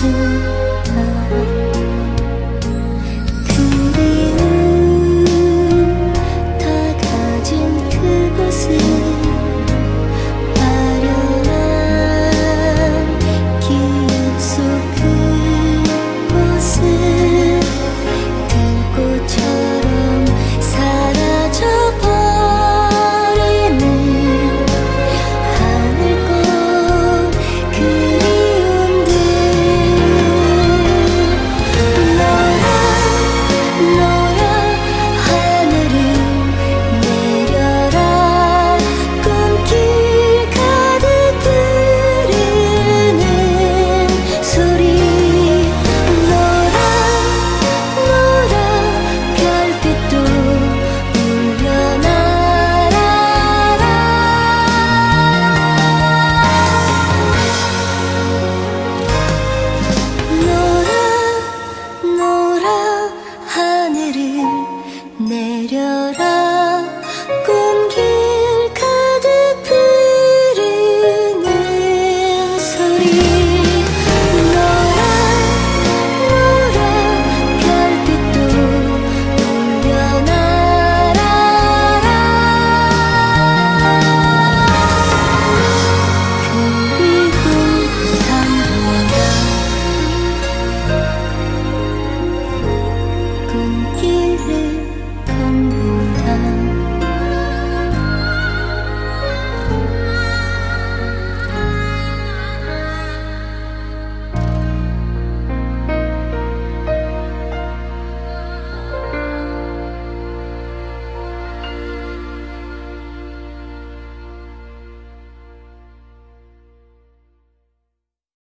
do con quieres.